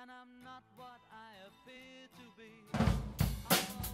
and I'm not what I appear to be.